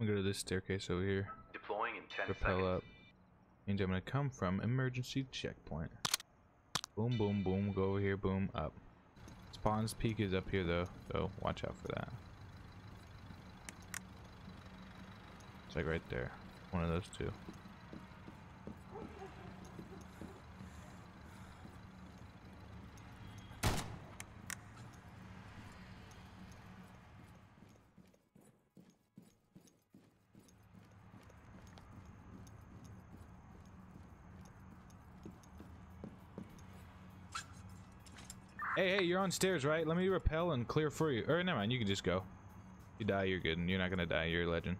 I'm gonna go to this staircase over here. Deploying in 10 Rappel seconds. up. Means I'm gonna come from emergency checkpoint. Boom, boom, boom. Go over here. Boom, up. Spawn's peak is up here though, so watch out for that. It's like right there. One of those two. On stairs, right? Let me rappel and clear for you. Or never mind, you can just go. You die, you're good, and you're not gonna die. You're a legend.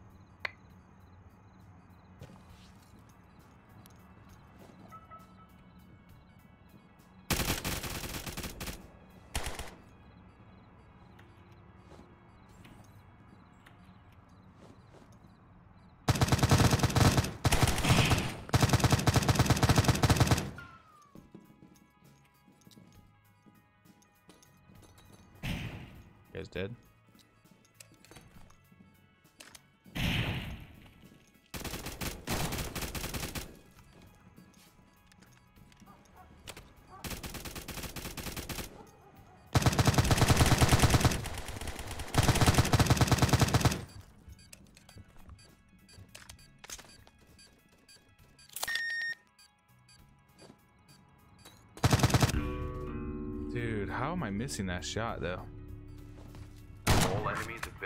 Dude, how am I missing that shot though?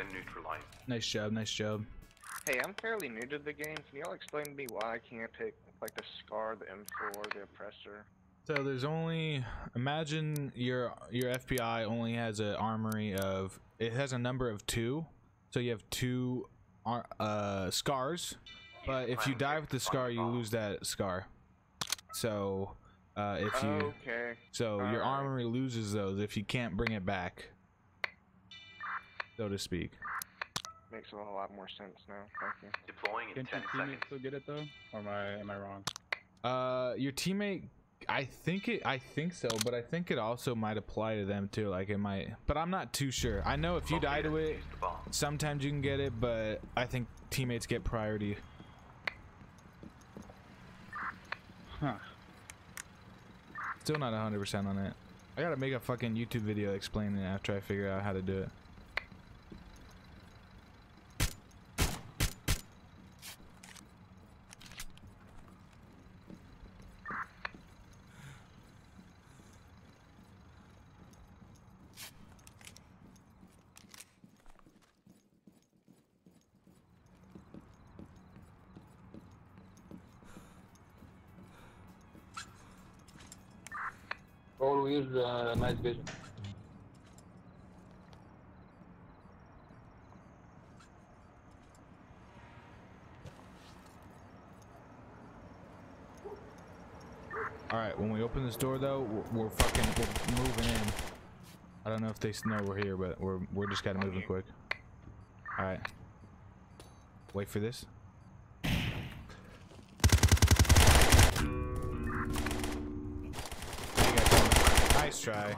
All enemies have been neutralized. Nice job, nice job. Hey, I'm fairly new to the game. Can y'all explain to me why I can't pick like the Scar, the M4, the Oppressor? So there's only imagine your your FBI only has an armory of it has a number of two, so you have two ar- uh scars, but if you die with the scar, you lose that scar. So uh, if you Okay. so your armory loses those if you can't bring it back, so to speak. Makes a whole lot more sense now. Thank you. Deploying in Can't your 10 teammates seconds. still get it though? Or am I am I wrong? Uh, your teammate, I think it, I think so, but I think it also might apply to them too. Like it might, but I'm not too sure. I know if you die to it, defused the bomb. sometimes you can get it, but I think teammates get priority. Huh. Still not 100% on it. I gotta make a fucking YouTube video explaining it after I figure out how to do it. Use uh, night vision. All right, when we open this door though, we're, we're fucking we're moving in. I don't know if they know we're here, but we're we're just gotta move in quick. All right. Wait for this. Nice try.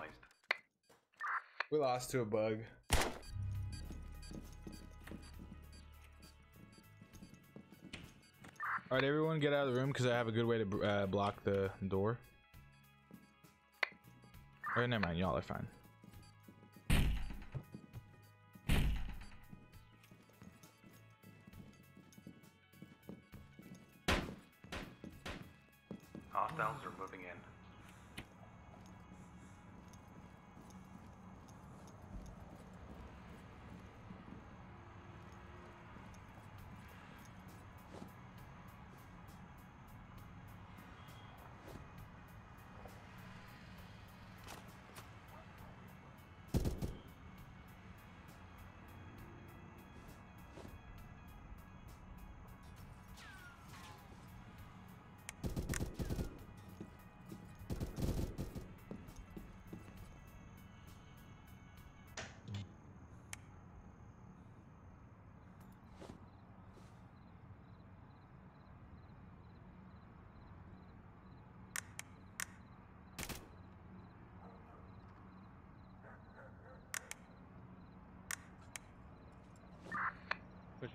We lost to a bug. All right, everyone, get out of the room because I have a good way to uh, block the door. Or never mind, y'all are fine.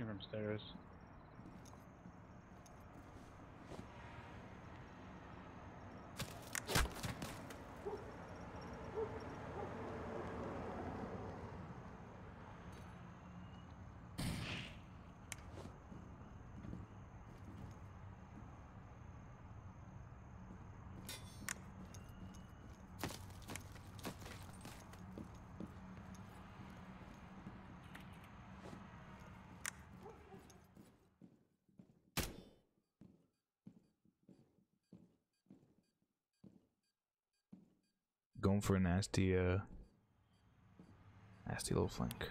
From stairs. Going for a nasty, uh, nasty little flank.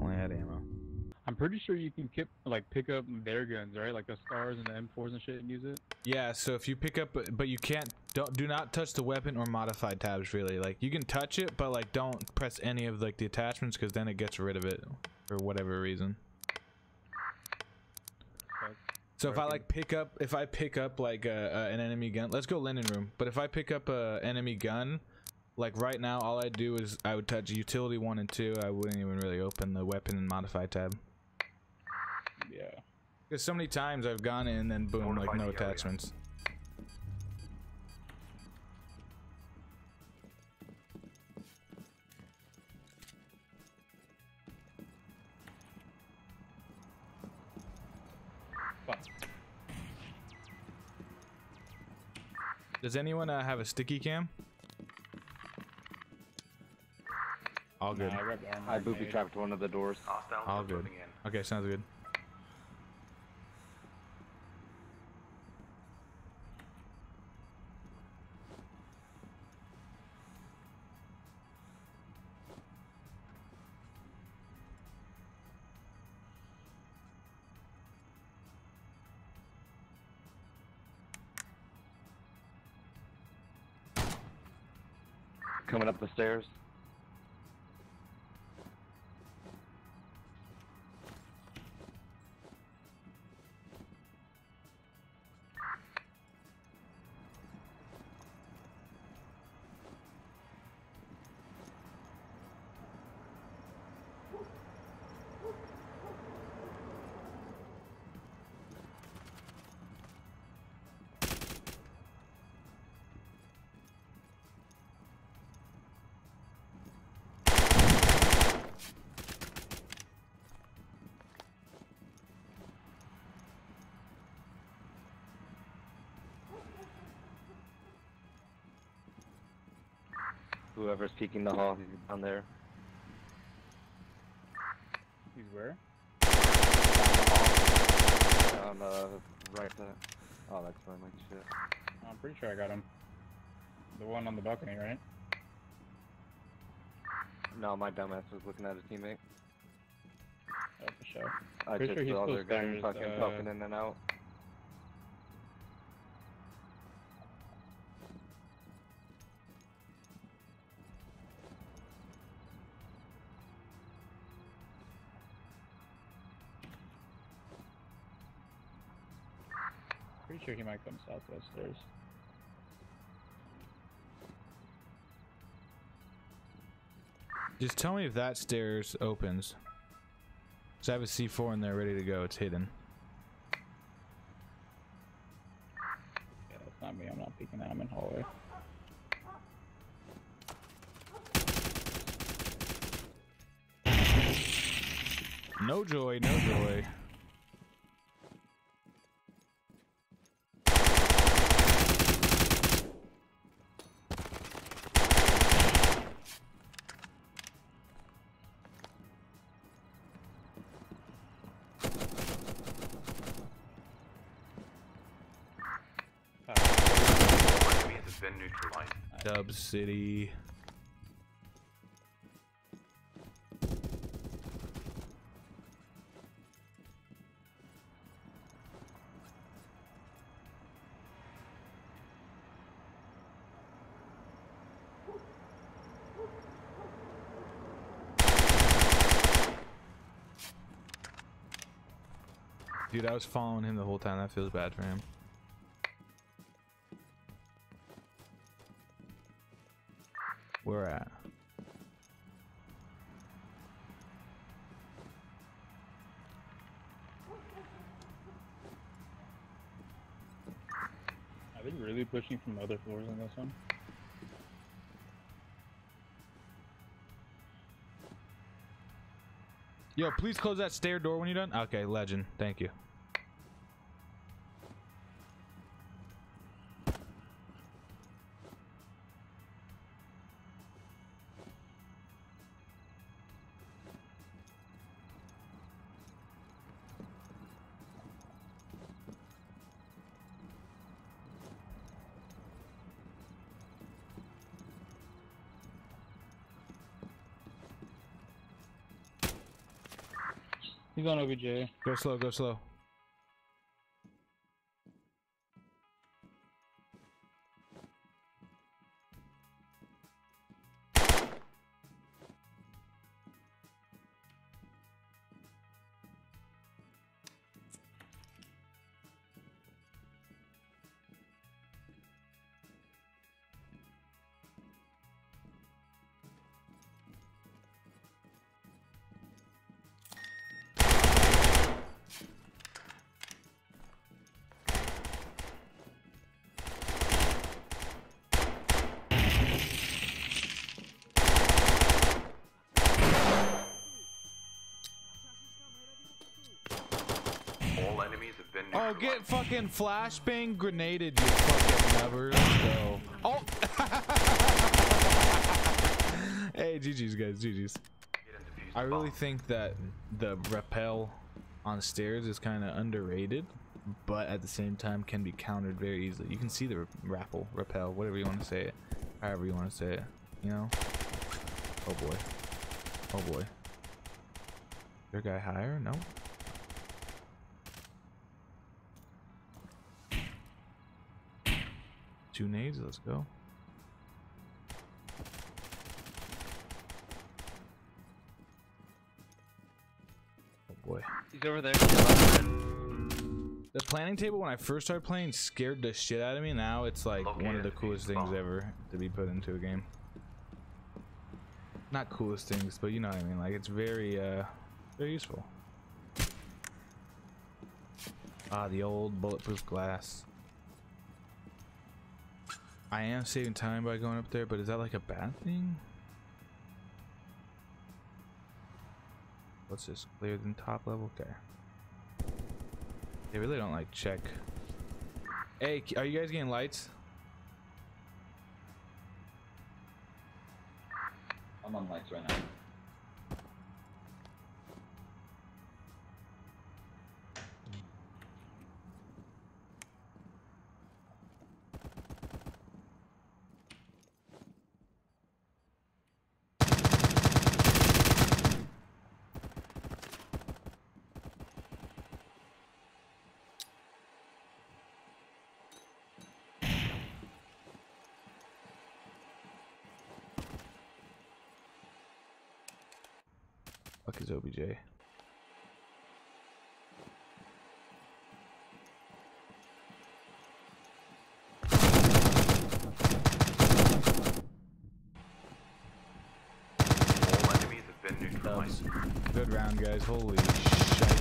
Only had ammo. I'm pretty sure you can keep, like pick up their guns, right? Like the scars and the M4s and shit and use it. Yeah, so if you pick up, but you can't, don't, do not touch the weapon or modified tabs. Really, like you can touch it, but like don't press any of like the attachments because then it gets rid of it for whatever reason. So if I like pick up, if I pick up like uh, uh, an enemy gun, let's go linen room. But if I pick up a enemy gun, like right now, all I do is I would touch utility one and two. I wouldn't even really open the weapon and modify tab. Yeah. Because so many times I've gone in and then boom, like no the area. attachments. Does anyone uh, have a sticky cam? All good. Nah, I. I booby trapped one of the doors. All good. in. Okay, sounds good. Coming up the stairs. Whoever's peeking the hall, he's down there. He's where? On the right side. Oh, that's like shit. I'm pretty sure I got him. The one on the balcony, right? No, my dumbass was looking at his teammate. Oh, for sure. I Pretty just sure he's saw their gun fucking uh, poking in and out. Pretty sure he might come southwest stairs. Just tell me if that stairs opens. Cause I have a C4 in there ready to go. It's hidden. Yeah, that's not me. I'm not peeking that. I'm in hallway. No joy, no joy. City. Dude, I was following him the whole time. That feels bad for him. They really pushing from other floors on this one? Yo, please close that stair door when you're done. Okay, legend. Thank you. He's on OBJ. Go slow, go slow. All enemies have been Oh, get fucking flashbang grenaded, you fucking never. Go. Oh! hey, GG's, guys, GG's. I really think that the rappel on stairs is kind of underrated, but at the same time can be countered very easily. You can see the rappel, rappel, whatever you want to say it, however you want to say it, you know? Oh boy. Oh boy. Your guy higher? No. Two nades, let's go. Oh boy. He's over there. The planning table when I first started playing scared the shit out of me. Now it's like one of the the coolest things bomb. ever to be put into a game. Not coolest things, but you know what I mean. Like it's very, uh, very useful. Ah, the old bulletproof glass. I am saving time by going up there, but is that like a bad thing? What's this? Clear than top level? Okay. They really don't like check. Hey, are you guys getting lights? I'm on lights right now. Fuck is OBJ? All enemies have been neutralized. Good round, guys. Holy shit.